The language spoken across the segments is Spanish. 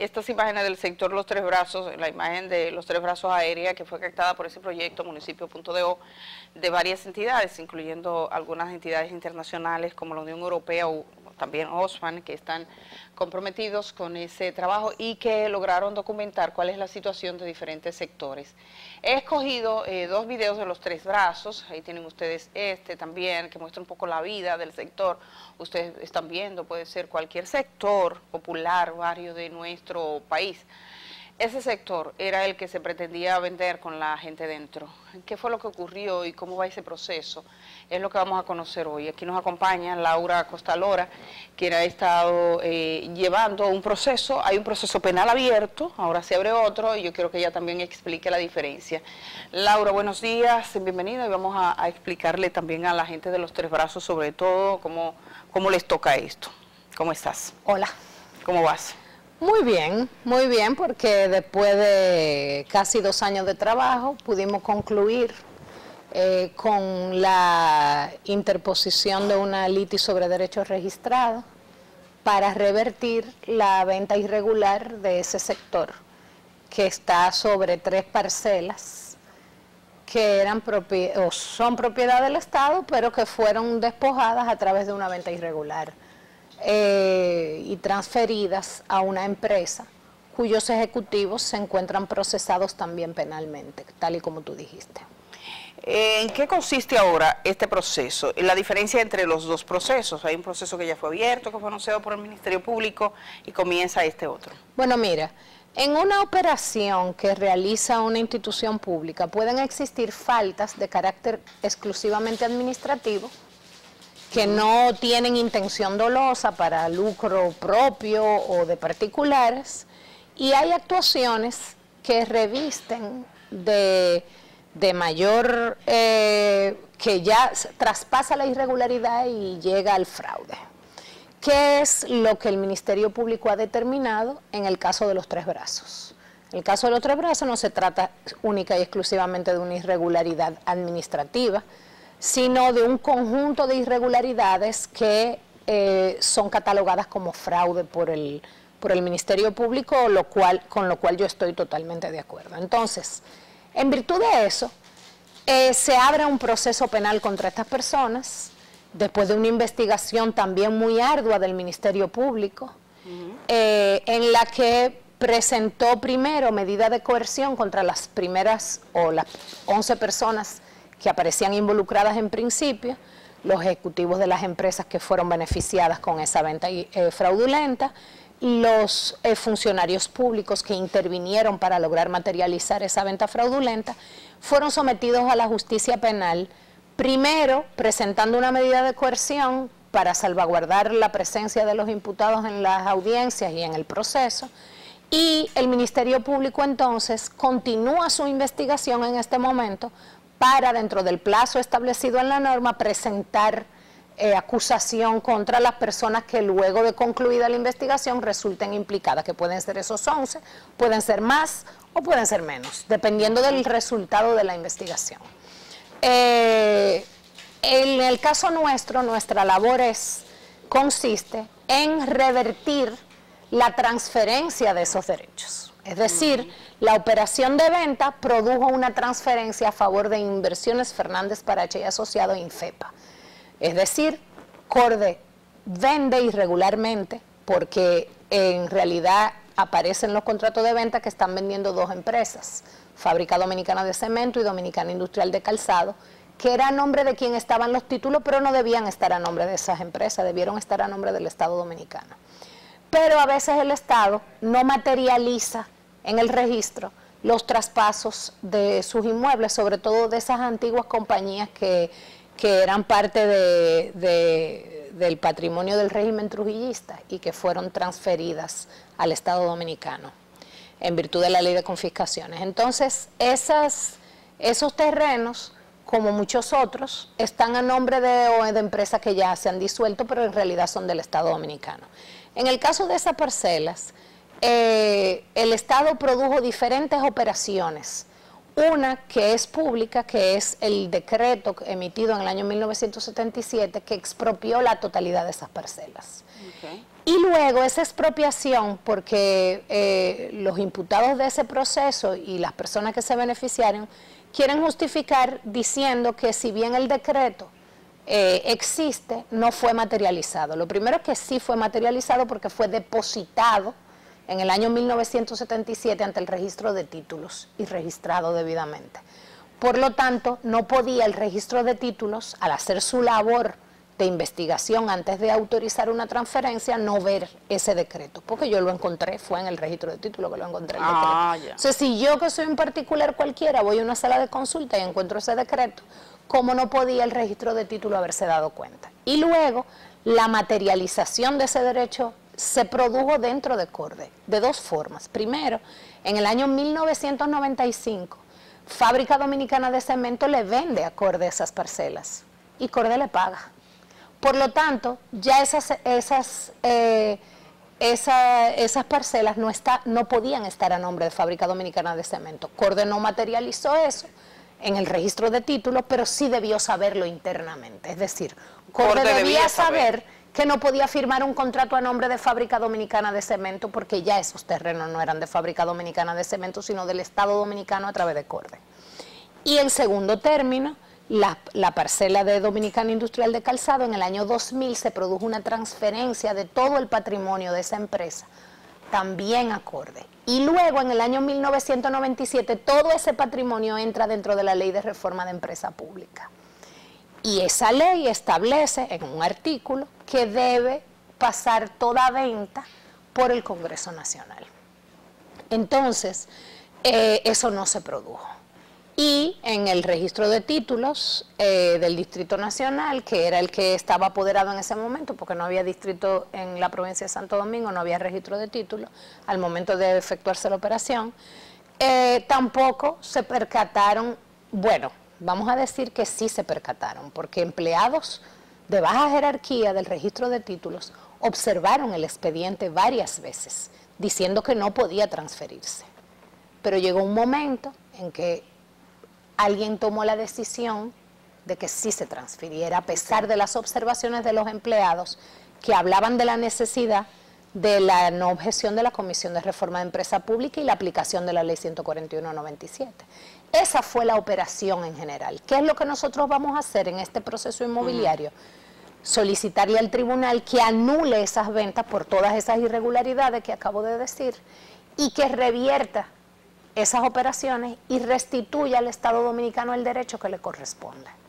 estas imágenes del sector Los Tres Brazos, la imagen de Los Tres Brazos Aérea que fue captada por ese proyecto municipio.do de varias entidades, incluyendo algunas entidades internacionales como la Unión Europea o también Osman, que están comprometidos con ese trabajo y que lograron documentar cuál es la situación de diferentes sectores. He escogido eh, dos videos de los tres brazos, ahí tienen ustedes este también, que muestra un poco la vida del sector. Ustedes están viendo, puede ser cualquier sector popular, barrio de nuestro país. Ese sector era el que se pretendía vender con la gente dentro. ¿Qué fue lo que ocurrió y cómo va ese proceso? Es lo que vamos a conocer hoy. Aquí nos acompaña Laura Costalora, quien ha estado eh, llevando un proceso. Hay un proceso penal abierto, ahora se abre otro y yo quiero que ella también explique la diferencia. Laura, buenos días, bienvenida y vamos a, explicarle también a la gente de los Tres Brazos sobre todo cómo, cómo les toca esto. ¿Cómo estás? Hola. ¿Cómo vas? Muy bien, muy bien, porque después de casi dos años de trabajo pudimos concluir eh, con la interposición de una litis sobre derechos registrados para revertir la venta irregular de ese sector, que está sobre tres parcelas que eran o son propiedad del Estado, pero que fueron despojadas a través de una venta irregular. Eh, y transferidas a una empresa cuyos ejecutivos se encuentran procesados también penalmente, tal y como tú dijiste. ¿En qué consiste ahora este proceso? La diferencia entre los dos procesos. Hay un proceso que ya fue abierto, que fue anunciado por el Ministerio Público y comienza este otro. Bueno, mira, en una operación que realiza una institución pública pueden existir faltas de carácter exclusivamente administrativo que no tienen intención dolosa para lucro propio o de particulares, y hay actuaciones que revisten de, mayor, eh, que ya traspasa la irregularidad y llega al fraude. ¿Qué es lo que el Ministerio Público ha determinado en el caso de los tres brazos? El caso de los tres brazos no se trata única y exclusivamente de una irregularidad administrativa, sino de un conjunto de irregularidades que eh, son catalogadas como fraude por el, por el Ministerio Público, lo cual, con lo cual yo estoy totalmente de acuerdo. Entonces, en virtud de eso, eh, se abre un proceso penal contra estas personas, después de una investigación también muy ardua del Ministerio Público, eh, en la que presentó primero medida de coerción contra las primeras o las 11 personas que aparecían involucradas en principio, los ejecutivos de las empresas que fueron beneficiadas con esa venta eh, fraudulenta, los eh, funcionarios públicos que intervinieron para lograr materializar esa venta fraudulenta, fueron sometidos a la justicia penal, primero presentando una medida de coerción para salvaguardar la presencia de los imputados en las audiencias y en el proceso, y el Ministerio Público entonces continúa su investigación en este momento para, dentro del plazo establecido en la norma, presentar eh, acusación contra las personas que luego de concluida la investigación resulten implicadas, que pueden ser esos 11, pueden ser más o pueden ser menos, dependiendo del resultado de la investigación. Eh, en el caso nuestro, nuestra labor es, consiste en revertir la transferencia de esos derechos. Es decir, la operación de venta produjo una transferencia a favor de Inversiones Fernández Parache y Asociado Infepa. Es decir, Corde vende irregularmente porque en realidad aparecen los contratos de venta que están vendiendo dos empresas, Fábrica Dominicana de Cemento y Dominicana Industrial de Calzado, que era a nombre de quien estaban los títulos, pero no debían estar a nombre de esas empresas, debieron estar a nombre del Estado Dominicano. Pero a veces el Estado no materializa en el registro los traspasos de sus inmuebles, sobre todo de esas antiguas compañías que, eran parte del patrimonio del régimen trujillista y que fueron transferidas al Estado Dominicano en virtud de la ley de confiscaciones. Entonces, esos terrenos, como muchos otros, están a nombre de, de empresas que ya se han disuelto, pero en realidad son del Estado Dominicano. En el caso de esas parcelas, eh, el Estado produjo diferentes operaciones. Una que es pública, que es el decreto emitido en el año 1977 que expropió la totalidad de esas parcelas. Y luego esa expropiación, porque eh, los imputados de ese proceso y las personas que se beneficiaron quieren justificar diciendo que si bien el decreto eh, existe, no fue materializado. Lo primero es que sí fue materializado porque fue depositado en el año 1977 ante el registro de títulos y registrado debidamente. Por lo tanto, no podía el registro de títulos, al hacer su labor de investigación antes de autorizar una transferencia, no ver ese decreto, porque yo lo encontré, fue en el registro de títulos que lo encontré. El ah, O sea, si yo que soy un particular cualquiera voy a una sala de consulta y encuentro ese decreto, ¿cómo no podía el registro de título haberse dado cuenta? Y luego, la materialización de ese derecho se produjo dentro de Corde, de dos formas. Primero, en el año 1995, Fábrica Dominicana de Cemento le vende a Corde esas parcelas y Corde le paga. Por lo tanto, ya esas, esas, eh, esas parcelas no, está, no podían estar a nombre de Fábrica Dominicana de Cemento. Corde no materializó eso en el registro de títulos, pero sí debió saberlo internamente. Es decir, Corde, debía saber que no podía firmar un contrato a nombre de Fábrica Dominicana de Cemento porque ya esos terrenos no eran de Fábrica Dominicana de Cemento, sino del Estado Dominicano a través de Corde. Y en segundo término, la, la, parcela de Dominicana Industrial de Calzado, en el año 2000 se produjo una transferencia de todo el patrimonio de esa empresa, también a Corde. Y luego, en el año 1997, todo ese patrimonio entra dentro de la Ley de Reforma de Empresa Pública. Y esa ley establece en un artículo que debe pasar toda venta por el Congreso Nacional. Entonces, eh, eso no se produjo. Y en el registro de títulos eh, del Distrito Nacional, que era el que estaba apoderado en ese momento, porque no había distrito en la provincia de Santo Domingo, no había registro de títulos, al momento de efectuarse la operación, eh, tampoco se percataron, bueno, vamos a decir que sí se percataron, porque empleados de baja jerarquía del registro de títulos observaron el expediente varias veces, diciendo que no podía transferirse. Pero llegó un momento en que alguien tomó la decisión de que sí se transfiriera, a pesar de las observaciones de los empleados que hablaban de la necesidad de la no objeción de la Comisión de Reforma de Empresa Pública y la aplicación de la Ley 141-97. Esa fue la operación en general. ¿Qué es lo que nosotros vamos a hacer en este proceso inmobiliario? Solicitarle al tribunal que anule esas ventas por todas esas irregularidades que acabo de decir y que revierta esas operaciones y restituya al Estado Dominicano el derecho que le corresponde.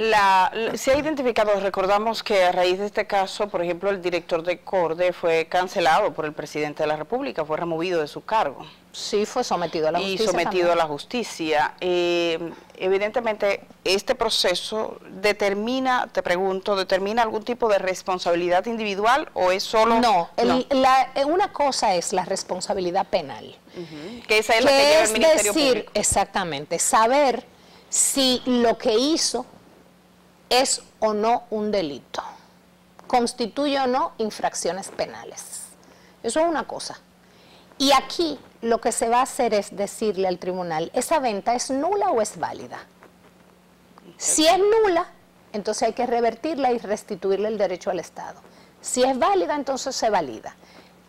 La, se ha identificado, recordamos que a raíz de este caso, por ejemplo, el director de CORDE fue cancelado por el presidente de la República, fue removido de su cargo. Sí, fue sometido a la justicia. Y sometido a la justicia. Eh, evidentemente, este proceso determina, te pregunto, ¿determina algún tipo de responsabilidad individual o es solo...? No, La, eh, una cosa es la responsabilidad penal. Que esa es la que lleva el Ministerio decir, exactamente, saber si lo que hizo es o no un delito, constituye o no infracciones penales. Eso es una cosa. Y aquí lo que se va a hacer es decirle al tribunal, ¿esa venta es nula o es válida? Si es nula, entonces hay que revertirla y restituirle el derecho al Estado. Si es válida, entonces se valida.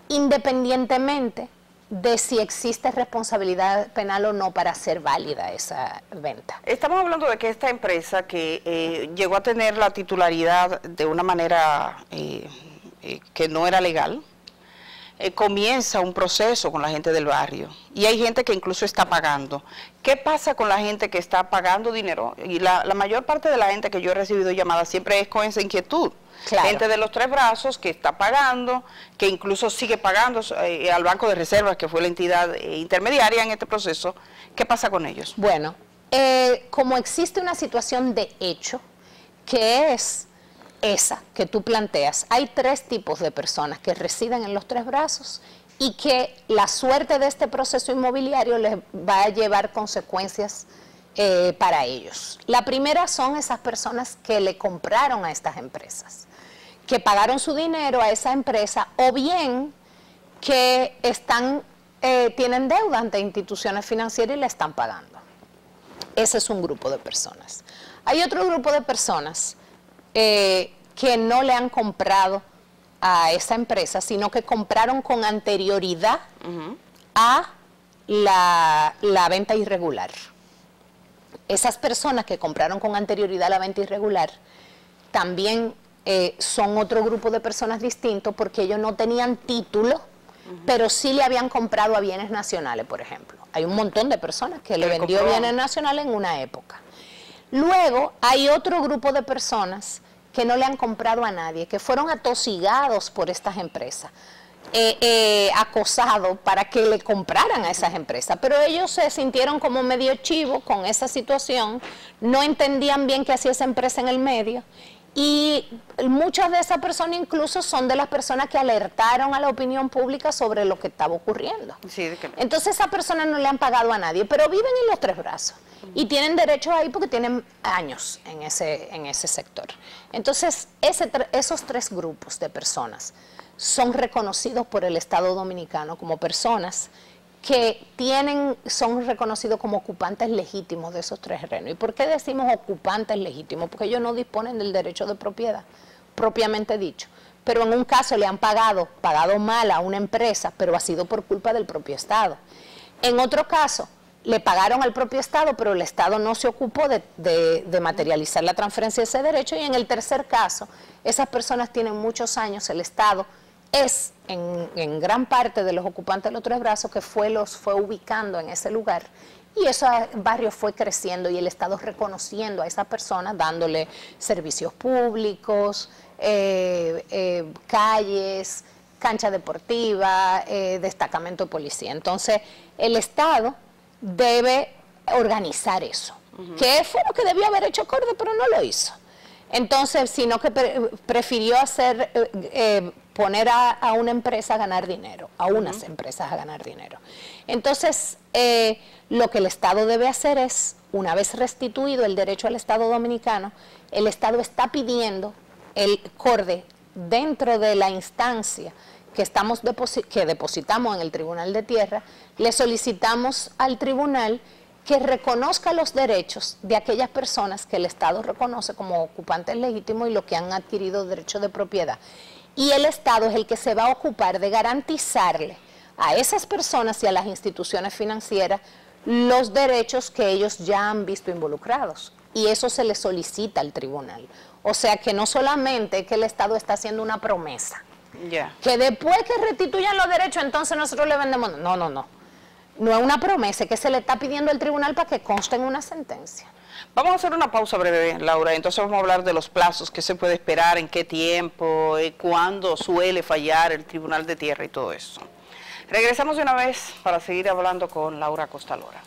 Independientemente de si existe responsabilidad penal o no para hacer válida esa venta. Estamos hablando de que esta empresa que eh, llegó a tener la titularidad de una manera eh, eh, que no era legal, comienza un proceso con la gente del barrio y hay gente que incluso está pagando. ¿Qué pasa con la gente que está pagando dinero? Y la, la mayor parte de la gente que yo he recibido llamadas siempre es con esa inquietud Gente de los tres brazos que está pagando, que incluso sigue pagando eh, al Banco de Reservas, que fue la entidad eh, intermediaria en este proceso. ¿Qué pasa con ellos? Bueno, eh, como existe una situación de hecho, que es esa que tú planteas, hay tres tipos de personas que residen en los tres brazos y que la suerte de este proceso inmobiliario les va a llevar consecuencias para ellos. La primera son esas personas que le compraron a estas empresas que pagaron su dinero a esa empresa o bien que están eh, tienen deuda ante instituciones financieras y le están pagando. Ese es un grupo de personas. Hay otro grupo de personas eh, que no le han comprado a esa empresa, sino que compraron con anterioridad a la, venta irregular. Esas personas que compraron con anterioridad a la venta irregular también eh, son otro grupo de personas distintos porque ellos no tenían título, pero sí le habían comprado a bienes nacionales, por ejemplo. Hay un montón de personas que le vendió bienes nacionales en una época. Luego hay otro grupo de personas que no le han comprado a nadie, que fueron atosigados por estas empresas. Eh, eh, acosados para que le compraran a esas empresas, pero ellos se sintieron como medio chivo con esa situación, no entendían bien qué hacía esa empresa en el medio y muchas de esas personas incluso son de las personas que alertaron a la opinión pública sobre lo que estaba ocurriendo. Entonces esas personas no le han pagado a nadie, pero viven en los tres brazos y tienen derecho ahí porque tienen años en ese, en ese sector. Entonces ese, esos tres grupos de personas son reconocidos por el Estado Dominicano como personas que tienen, son reconocidos como ocupantes legítimos de esos tres terrenos. ¿Y por qué decimos ocupantes legítimos? Porque ellos no disponen del derecho de propiedad, propiamente dicho. Pero en un caso le han pagado, pagado mal a una empresa, pero ha sido por culpa del propio Estado. En otro caso, le pagaron al propio Estado, pero el Estado no se ocupó de, de, materializar la transferencia de ese derecho. Y en el tercer caso, esas personas tienen muchos años, el Estado es en, gran parte de los ocupantes de los tres brazos que fue, los fue ubicando en ese lugar y ese barrio fue creciendo y el Estado reconociendo a esas personas, dándole servicios públicos, eh, eh, calles, cancha deportiva, eh, destacamento de policía. Entonces, el Estado debe organizar eso, que fue lo que debió haber hecho Corde, pero no lo hizo. Entonces, sino que prefirió hacer, poner a, una empresa a ganar dinero, a unas empresas a ganar dinero. Entonces, eh, lo que el Estado debe hacer es, una vez restituido el derecho al Estado dominicano, el Estado está pidiendo el CORDE dentro de la instancia que, estamos que depositamos en el Tribunal de Tierra, le solicitamos al tribunal que reconozca los derechos de aquellas personas que el Estado reconoce como ocupantes legítimos y los que han adquirido derechos de propiedad. Y el Estado es el que se va a ocupar de garantizarle a esas personas y a las instituciones financieras los derechos que ellos ya han visto involucrados. Y eso se le solicita al tribunal. O sea que no solamente que el Estado está haciendo una promesa, que después que restituyan los derechos entonces nosotros le vendemos... No, no, no no es una promesa que se le está pidiendo al tribunal para que conste en una sentencia. Vamos a hacer una pausa breve, Laura, entonces vamos a hablar de los plazos, qué se puede esperar, en qué tiempo, y cuándo suele fallar el Tribunal de Tierra y todo eso. Regresamos de una vez para seguir hablando con Laura Costalora.